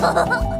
哈哈哈